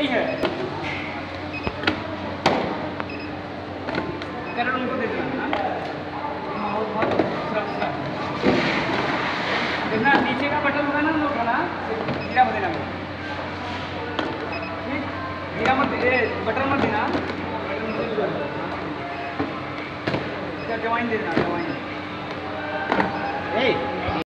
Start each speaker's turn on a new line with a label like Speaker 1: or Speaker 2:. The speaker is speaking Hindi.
Speaker 1: नहीं है। करण हाँ? नीचे का बटन होगा ना उठाना। मत देना ठीक? मत दे बटन मत देना। ज्वाइन दे देना, ज्वाइन।
Speaker 2: ए